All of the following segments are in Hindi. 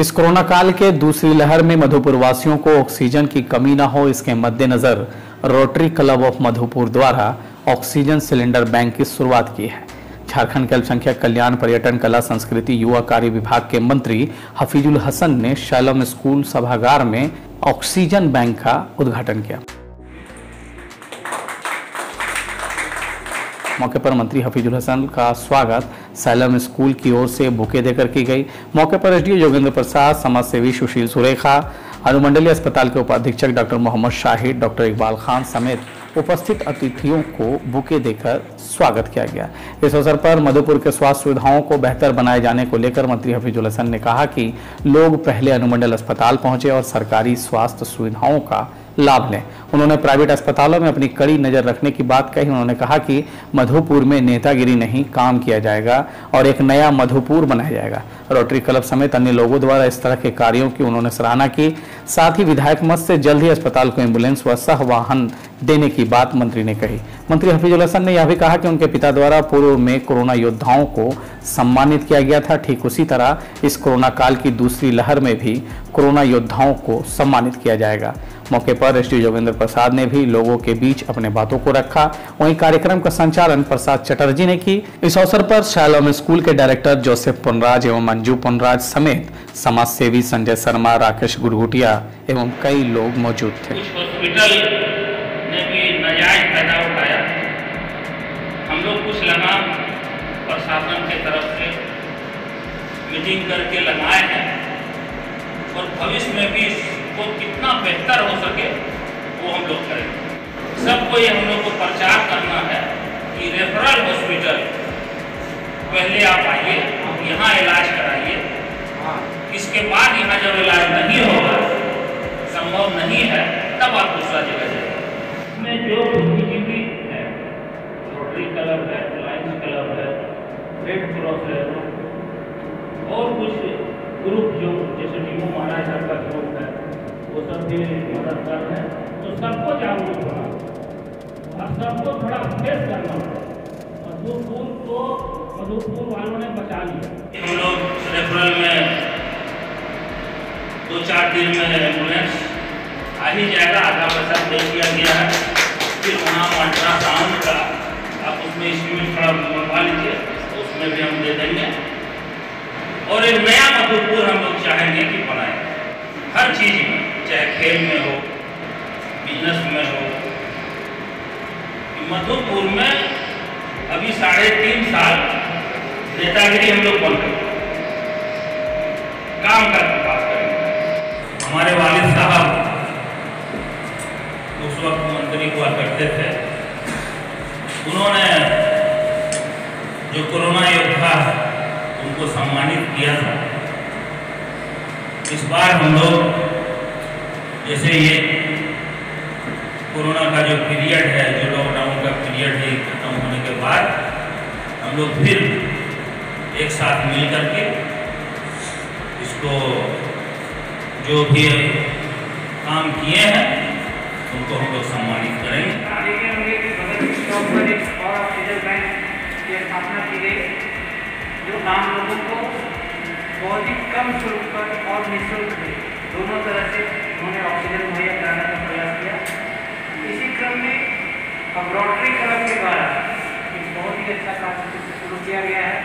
इस कोरोना काल के दूसरी लहर में मधुपुर वासियों को ऑक्सीजन की कमी ना हो, इसके मद्देनजर रोटरी क्लब ऑफ़ मधुपुर द्वारा ऑक्सीजन सिलेंडर बैंक की शुरुआत की है। झारखंड के अल्पसंख्यक कल्याण पर्यटन, कला, संस्कृति, युवा कार्य विभाग के मंत्री हफीजुल हसन ने शैलम स्कूल सभागार में ऑक्सीजन बैंक का उद्घाटन किया। मौके पर मंत्री हफीजुल हसन का स्वागत। सैलम स्कूल की ओर से बुके देकर की गई। मौके पर एसडीओ योगेंद्र प्रसाद समाज सेवी सुशील सुरेखा, अनुमंडलीय अस्पताल के उपाधीक्षक डॉक्टर मोहम्मद शाहिद, डॉक्टर इकबाल खान समेत उपस्थित अतिथियों को बुके देकर स्वागत किया गया। इस अवसर पर मधुपुर के स्वास्थ्य सुविधाओं को बेहतर बनाए जाने को लेकर मंत्री हफीजुल हसन ने कहा कि लोग पहले अनुमंडल अस्पताल पहुँचे और सरकारी स्वास्थ्य सुविधाओं का लाभ लें। उन्होंने प्राइवेट अस्पतालों में अपनी कड़ी नज़र रखने की बात कही। उन्होंने कहा कि मधुपुर में नेतागिरी नहीं, काम किया जाएगा और एक नया मधुपुर बनाया जाएगा। रोटरी क्लब समेत अन्य लोगों द्वारा इस तरह के कार्यों की उन्होंने सराहना की। साथ ही विधायक मत से जल्द ही अस्पताल को एंबुलेंस व सह वाहन देने की बात मंत्री ने कही। मंत्री हफीजुल हसन ने यह भी कहा कि उनके पिता द्वारा पूर्व में कोरोना योद्धाओं को सम्मानित किया गया था। ठीक उसी तरह इस कोरोना काल की दूसरी लहर में भी कोरोना योद्धाओं को सम्मानित किया जाएगा। मौके पर एस योगेंद्र प्रसाद ने भी लोगों के बीच अपने बातों को रखा। वहीं कार्यक्रम का संचालन प्रसाद चटर्जी ने की। इस अवसर पर शालोम स्कूल के डायरेक्टर जोसेफ पुनराज एवं मंजू पुनराज समेत समाज सेवी संजय शर्मा, राकेश गुरगुटिया एवं कई लोग मौजूद थे। प्रशासन के तरफ़ से मीटिंग करके लगाए हैं और भविष्य में भी इसको कितना बेहतर हो सके, वो हम लोग करेंगे। सबको ये हम लोग को प्रचार करना है कि रेफरल हॉस्पिटल पहले आप आइए। है। और कुछ ग्रुप जो, जैसे नीमू महाराज का ग्रुप है। वो सब भी रहे हैं। तो सबको जागरूक होना। और सबको थोड़ा फेस करना। मधुपुर को मधुपुर वालों ने बचा लिया। हम लोग रेफरल में दो चार दिन में एंबुलेंस आ ही जाएगा। आधा पैसा दे दिया गया है। फिर वहाँ अल्ट्रासाउंड का आप उसमें इंस्ट्रूमेंट थोड़ा मंगवा लीजिए। उसमें भी हम दे देंगे। और एक नया मधुपुर हम लोग चाहेंगे कि बनाए। हर चीज़ में, चाहे खेल में हो बिज़नेस में हो। मधुपुर में अभी साढ़े तीन साल नेतागिरी हम लोग बन रहे काम करके पास करेंगे। हमारे वालिद साहब उस वक्त मंत्री हुआ करते थे। उन्होंने जो कोरोना योद्धा है, उनको सम्मानित किया था। इस बार हम लोग, जैसे ये कोरोना का जो पीरियड है, जो लॉकडाउन का पीरियड है खत्म होने के बाद हम लोग फिर एक साथ मिल करके इसको जो भी काम किए हैं, उनको हम लोग सम्मानित करेंगे। कि की स्थापना की गई, जो आम लोगों को बहुत ही कम शुल्क पर और निःशुल्क दोनों तरह से उन्होंने ऑक्सीजन मुहैया कराने का प्रयास किया। इसी क्रम में अब रोटरी क्लब के द्वारा एक बहुत ही अच्छा काम शुरू किया गया है।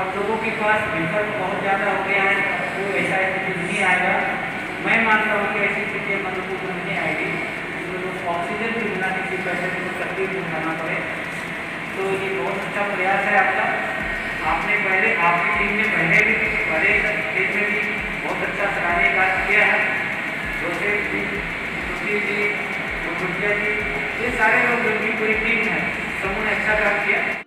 अब लोगों के पास विकल्प बहुत ज़्यादा हो गया है, वो ऐसा स्थिति नहीं आएगा। मैं मानता हूँ कि ऐसी स्थिति मधुपुर में नहीं आएगी ऑक्सीजन भी बिना किसी पैसे को तकलीफ़ उठाना पड़े अच्छा प्रयास है आपका। आपने पहले, आपकी टीम ने पहले भी, पहले टीम में भी बहुत अच्छा सराहनीय कार्य किया है। जोसेफ जी, सुशील जी गुरगुटिया जी, ये सारे लोग जो भी पूरी टीम है समूह ने अच्छा काम किया।